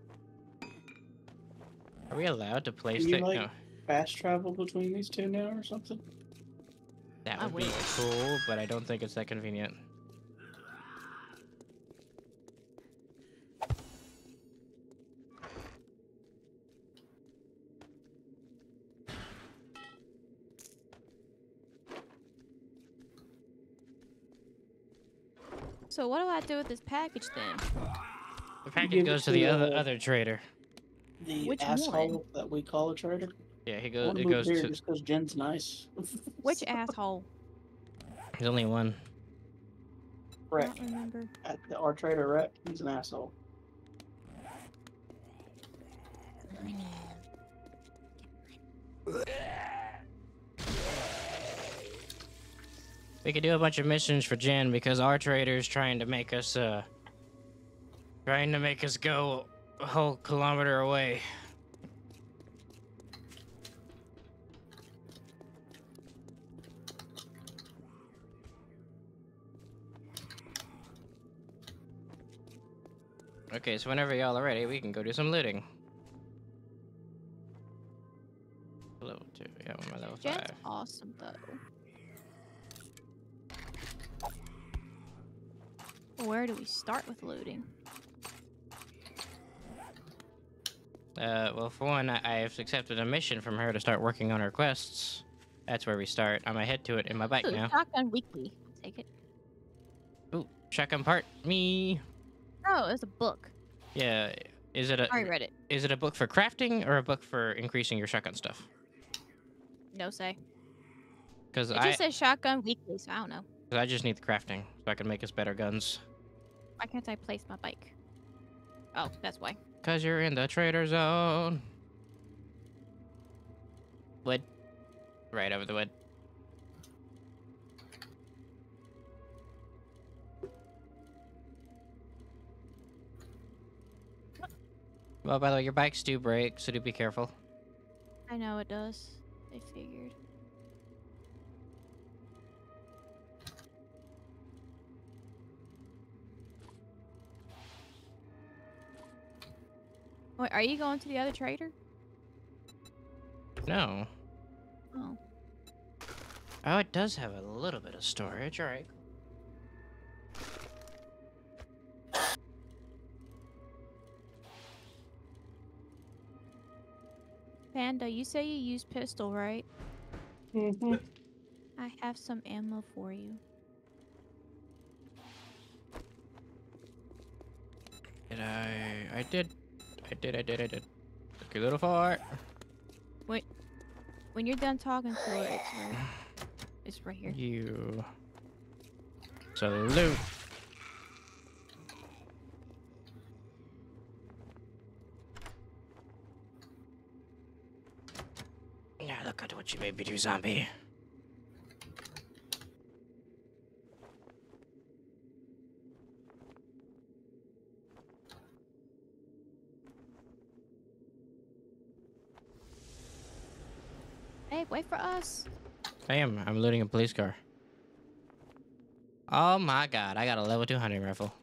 Are we allowed to place you things? like- No, Fast travel between these two now or something? that would be cool, but I don't think it's that convenient. So what do I do with this package then? The package goes to to, the other other trader. The Which asshole one? that we call a trader. Yeah, he goes. wanna It move goes here to. just because Jen's nice. Which <laughs> asshole? There's only one. I Brett don't remember. at the our trader Rekt. He's an asshole. We could do a bunch of missions for Jen because our trader's trying to make us uh trying to make us go a whole kilometer away. Okay, so whenever y'all are ready, we can go do some looting. Level two, yeah, I'm at level Jen's five. awesome though. Where do we start with looting? Uh, well, for one, I, have accepted a mission from her to start working on her quests. That's where we start. I'm gonna head to it in my bike Ooh, now. Shotgun Weekly. Take it. Ooh, shotgun part me. Oh, it's a book. Yeah, is it a I read it. is it a book for crafting or a book for increasing your shotgun stuff? No say. Because I just says Shotgun Weekly, so I don't know. 'cause I just need the crafting so I can make us better guns. Why can't I place my bike? Oh, that's why. Cause you're in the trader zone. Wood. Right over the wood. Well, by the way, your bikes do break, so do be careful. I know it does. I figured. Wait, are you going to the other trader? No. Oh. Oh, it does have a little bit of storage. All right. Panda, you say you use pistol, right? Mm-hmm. I have some ammo for you. Did I? I did. I did. I did. I did. Took a little far. Wait. When you're done talking to it, it's right, it's right here. You. Salute. Yeah, look at what you made me do, zombie. Hey, wait for us. I am. I'm looting a police car. Oh my god, I got a level 200 rifle.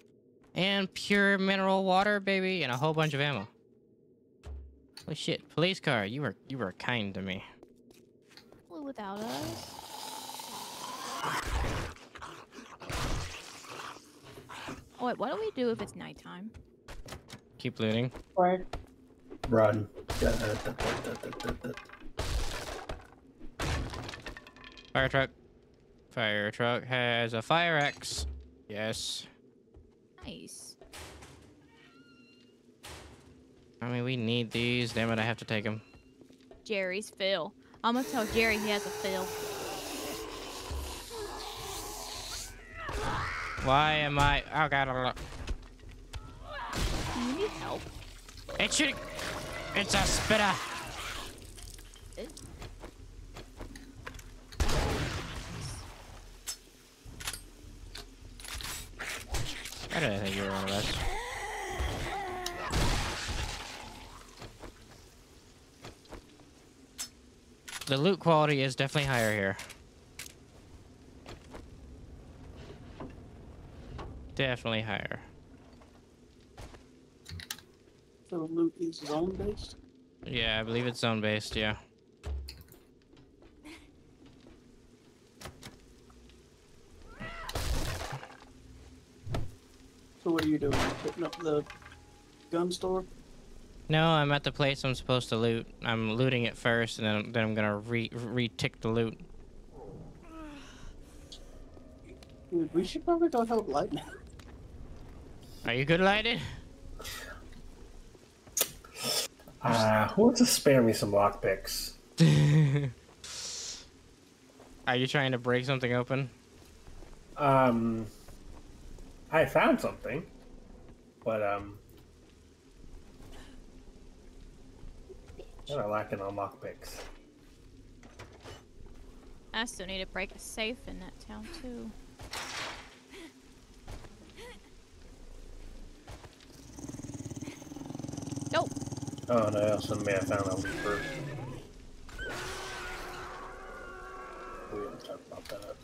And pure mineral water, baby, and a whole bunch of ammo. Holy shit, police car, you were you were kind to me. Flew without us. Oh wait, what do we do if it's nighttime? Keep looting. Right. Run. Fire truck. Fire truck has a fire axe. Yes. Nice. I mean, we need these. Damn it, I have to take them. Jerry's fill. I'm gonna tell Jerry he has a fill. Why am I? Oh god, I Do you need help? It should. It's a spitter. I didn't think you were one of us. The loot quality is definitely higher here. Definitely higher. So loot is zone based. Yeah, I believe it's zone based, yeah. So what are you doing? Putting up the gun store? No, I'm at the place I'm supposed to loot. I'm looting it first, and then, then I'm gonna re re-tick the loot. Dude, we should probably go help Lightning. Are you good, lighted? Ah, who wants to spare me some lockpicks? <laughs> Are you trying to break something open? Um, I found something, but um, I'm lacking on lockpicks. I still need to break a safe in that town too. Nope. Oh no, may have found a leaper. We didn't talk about that.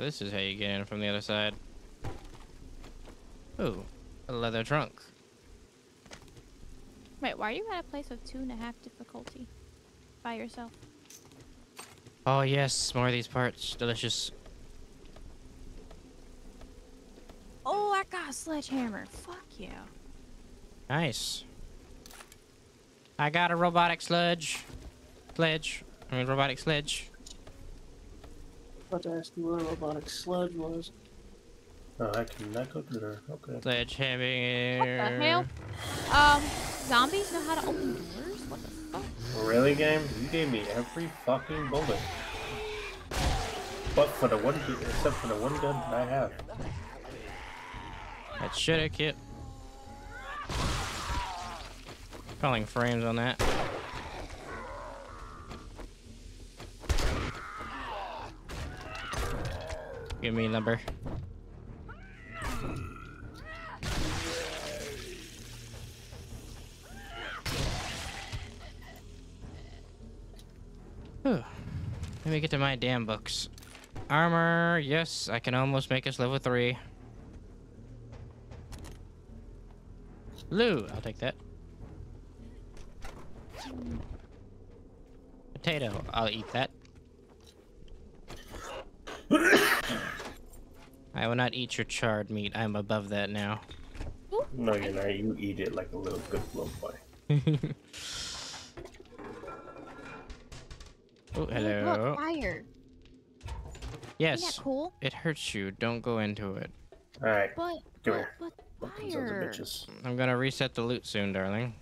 So this is how you get in from the other side. Ooh, a leather trunk. Wait, why are you at a place with two and a half difficulty? By yourself? Oh yes, more of these parts. Delicious. Oh, I got a sledgehammer. Fuck yeah. Nice. I got a robotic sledge. Sledge. I mean robotic sledge. About to ask you what a robotic sludge was. Oh, I can not go through there. Okay. Sledgehammer. What the hell? Um, zombies know how to open doors? What the fuck? Really, game? You gave me every fucking bullet. But for the one, gu- except for the one gun that I have. That should have kit. Calling frames on that. Give me lumber. Whew. Let me get to my damn books. Armor, yes, I can almost make us level three. Loot, I'll take that. Potato, I'll eat that. <coughs> <coughs> I will not eat your charred meat. I'm above that now. No, you're not. You eat it like a little good little boy. <laughs> oh, Hey, hello. Look, fire. Isn't Yes, that cool? it hurts you. Don't go into it. All right, But, Come but, here. but fuck these fire. bitches. I'm gonna reset the loot soon, darling.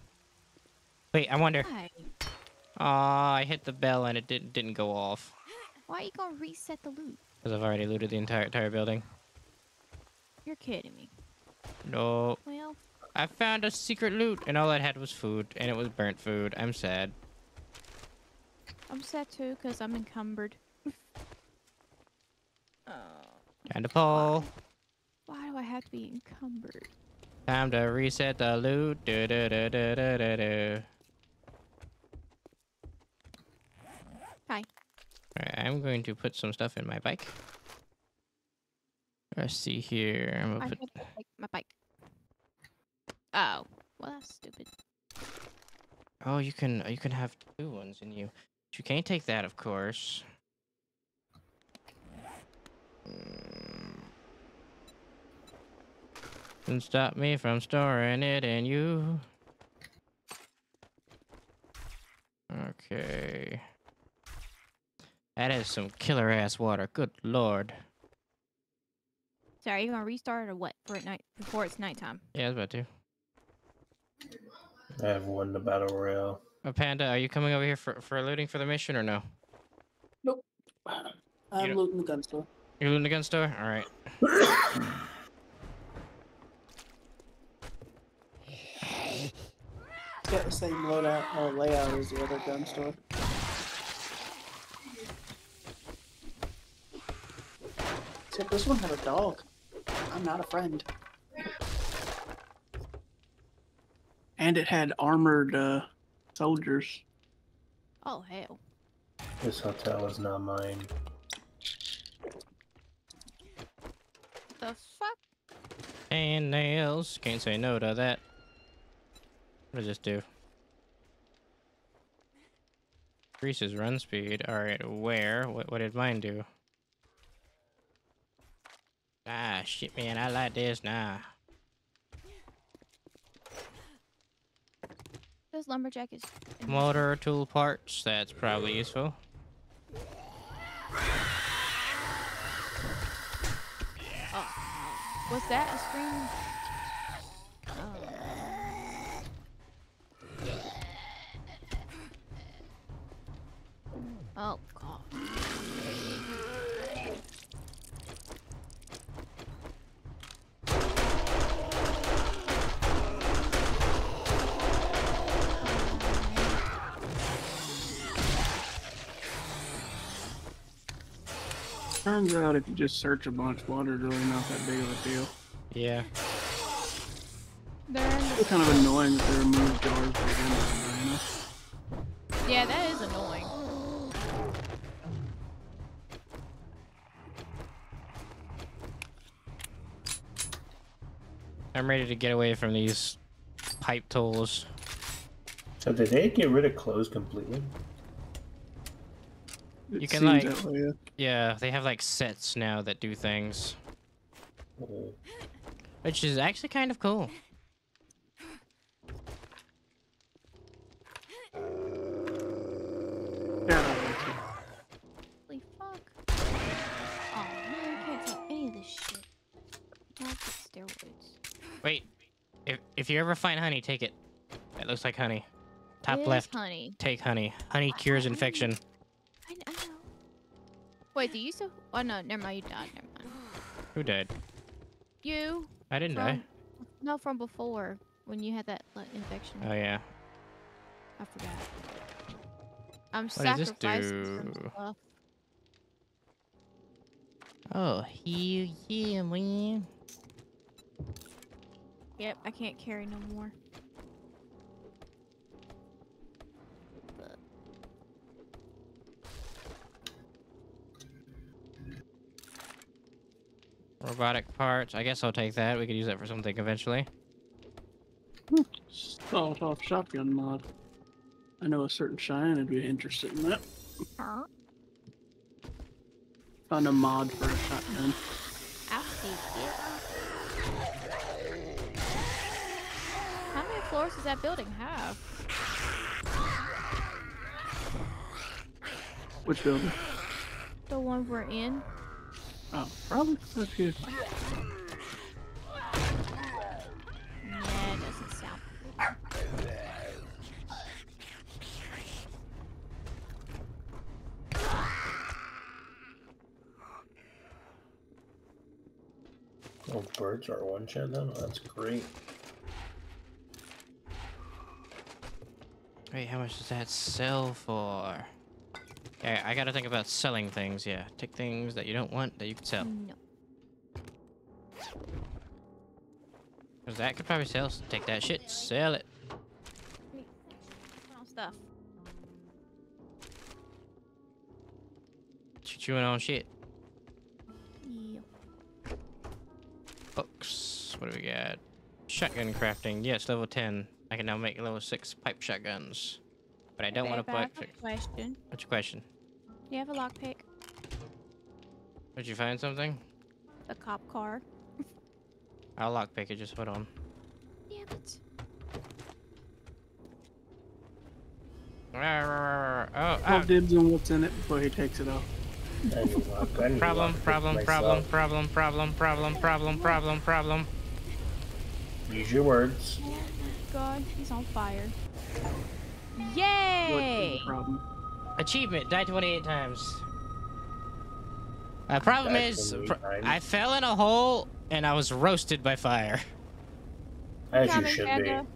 Wait, I wonder. Why? Aw, I hit the bell and it didn't didn't go off. Why are you gonna reset the loot? Because I've already looted the entire entire building. You're kidding me. No, Well, I found a secret loot and all I had was food and it was burnt food. I'm sad. I'm sad too because I'm encumbered. uh, <laughs> Time to pull. why do I have to be encumbered? Time to reset the loot. Do, do, do, do, do, do, do. Hi. Alright, I'm going to put some stuff in my bike. Let's see here. I'm gonna put. my bike. Oh, well that's stupid. Oh, you can you can have two ones in you. But you can't take that, of course. Mm. Can stop me from storing it in you. Okay. That is some killer ass water. Good lord. So are you gonna restart or what for at night before it's nighttime? Yeah, I was about to. I have won the battle royale. Uh, Panda, are you coming over here for, for looting for the mission or no? Nope. I'm looting the gun store. You're looting the gun store? Alright. Got the same loadout or layout as the other gun store. Except this one had a dog. I'm not a friend. And it had armored uh, soldiers. Oh hell. This hotel is not mine. The fuck? And nails. Can't say no to that. What does this do? Increases run speed. Alright, where? What, what did mine do? Ah, shit, man. I like this. now. Those lumberjack is. Motor tool parts. That's probably useful. Was that a scream? Oh. Oh Turns out if you just search a bunch, water's really not that big of a deal. Yeah. They're. It's kind of annoying that they remove jars for vendors, you? Yeah, that is annoying. I'm ready to get away from these pipe tools. So did they get rid of clothes completely? It You can, like- that way, yeah. Yeah, they have like sets now that do things, Oh, which is actually kind of cool. Yeah, I like it. Holy fuck. Oh man, I can't take any of this shit. I'll steroids. Wait, if if you ever find honey, take it. It looks like honey. Top It is left, honey. take honey. Honey cures infection. I, I know. Wait, do you still? Oh no, never mind. You died. Never mind. Who died? You? I didn't die. No, from before when you had that like, infection. Oh yeah. I forgot. I'm What does this sacrificing some do? stuff. Oh, hell yeah, man. Yep, I can't carry no more. Robotic parts. I guess I'll take that. We could use that for something eventually. Sawed off shotgun mod. I know a certain Cheyenne would be interested in that. Huh? Found a mod for a shotgun. I'll take it. How many floors does that building have? Which building? The one we're in? Oh, probably. Doesn't sound. Oh, birds are one shot now? That's great. Wait, how much does that sell for? Yeah, I gotta think about selling things, yeah. Take things that you don't want that you can sell. No. Because that could probably sell. Take that shit, sell it. Stuff. Chewing on shit. Yeah. Books. What do we got? Shotgun crafting. Yes, level 10. I can now make level 6 pipe shotguns. But I don't want to put. have a question. What's your question? Do you have a lockpick? Did you find something? A cop car? <laughs> I'll lockpick it, just hold on. Yeah, but Oh, oh, ah. Have dibs on what's in it before he takes it off. I need lock- I need problem, problem, problem, problem, problem, problem, problem, problem, problem. Use your words. oh my god, he's on fire. What's Yay! problem? Achievement, die 28 times. Uh, problem Die is, pr- times? I fell in a hole and I was roasted by fire. As you Coming, should be. Panda.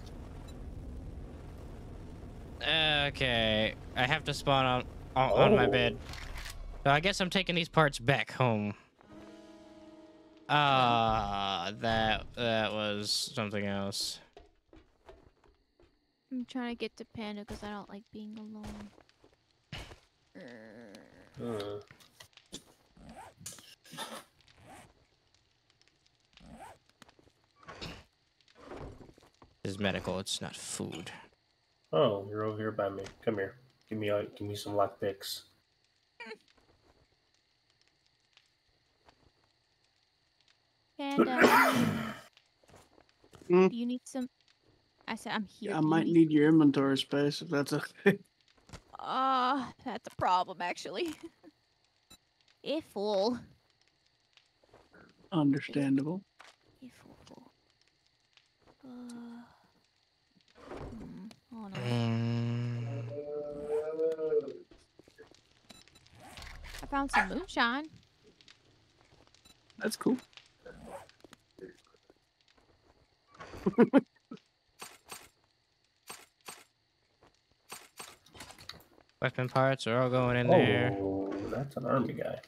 Okay, I have to spawn on on, on my Oh. bed. So I guess I'm taking these parts back home. Ah, that that was something else. I'm trying to get to Panda because I don't like being alone. Hmm. This is medical. It's not food. Oh, you're over here by me. Come here. Give me a, give me some lock picks. Panda, Hmm? do you need some? I said I'm here. Yeah, I might need your inventory space if that's okay. Ah, that's a problem actually. if full. Understandable. If full. Uh. hmm, Oh no. I found some moonshine. That's cool. <laughs> weapon parts are all going in there. Oh, that's an army guy.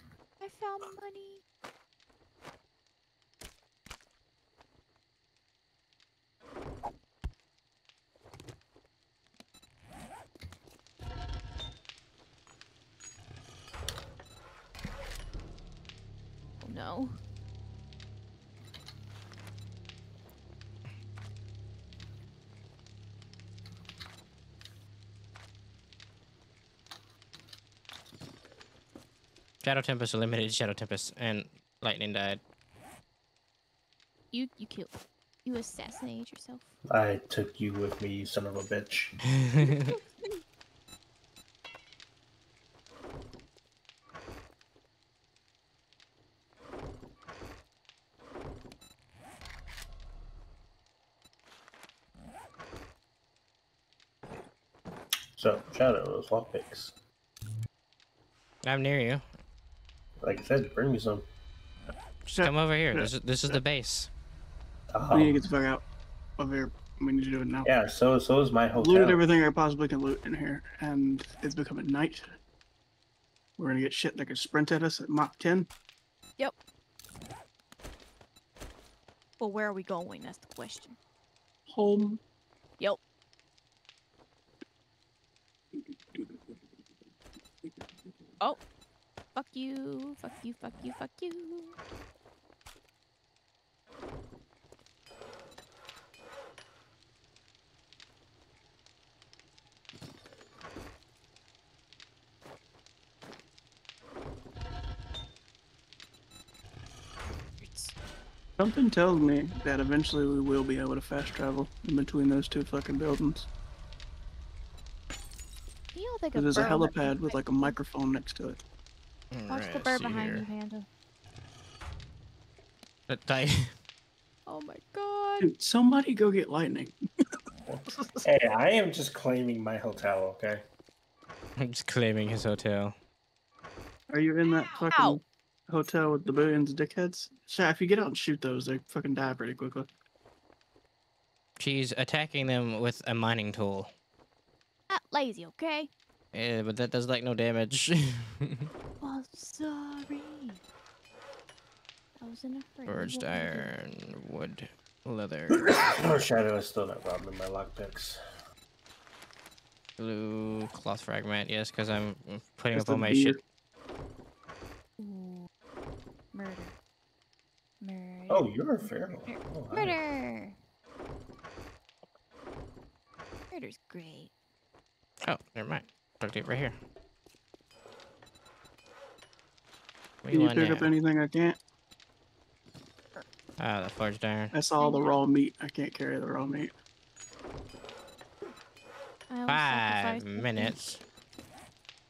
Shadow Tempest eliminated Shadow Tempest, and lightning died. You you killed. You assassinated yourself. I took you with me, you son of a bitch. <laughs> So, Shadow, those lock picks. I'm near you. Like I said, bring me some. Just come over here. This is this is the base. Oh, We need to get the fuck out of here. We need to do it now. yeah, so so is my hotel. Looted everything I possibly can loot in here, and it's becoming night. We're gonna get shit that can sprint at us at Mach 10. Yep. Well, where are we going? That's the question. Home. Yep. Oh. Fuck you. Fuck you. Fuck you. Fuck you. Something tells me that eventually we will be able to fast travel in between those two fucking buildings. You don't There's a bird might be helipad with like a microphone next to it. You. Watch the bird behind here. you, Panda. Uh, die- Oh my god. Dude, somebody go get lightning. <laughs> Hey, I am just claiming my hotel, okay? I'm just claiming his hotel. Are you in that fucking Ow. hotel with the billions of dickheads? Shit, if you get out and shoot those, they fucking die pretty quickly. She's attacking them with a mining tool. Not lazy, okay? Yeah, but that does like no damage. <laughs> Oh, sorry. I was in a hurry. Forged What was it? iron, wood, leather, <coughs> Oh, Shadow is still not robbing my lockpicks. blue, cloth fragment. Yes, because I'm putting That's up all my beer. shit. Ooh. Murder. Murder. Oh, you're a feral. Oh. Murder. Murder's great. Oh, never mind. Duct it right here. What do Can you want pick up anything I can't? Ah, the forged iron. That's all the raw meat. I can't carry the raw meat. Five minutes.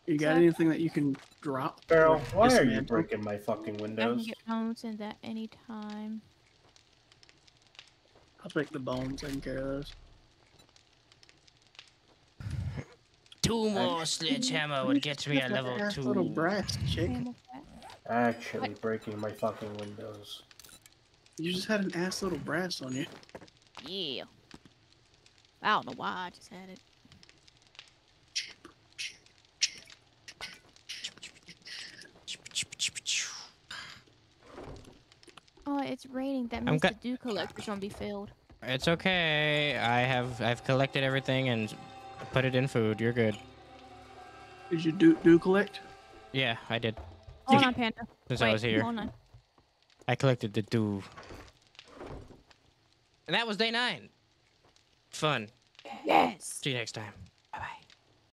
You got anything that you can drop? Barrel, why are you breaking my fucking windows? I can windows? get bones in that anytime. I'll take the bones. I can carry those. Two more sledgehammer would get me a level Ass Little two. brass chick. Camel fat. Actually breaking my fucking windows. You just had an ass little brass on you. Yeah. I don't know why I just had it. Oh, it's raining. That means go- the dew collector's gonna be filled. It's okay. I have I've collected everything and put it in food. You're good. Did you do dew collect? Yeah, I did. Hold on, Panda. Since Wait, I was here, Hold on. I collected the dew. And that was day nine. Fun. Yes. See you next time.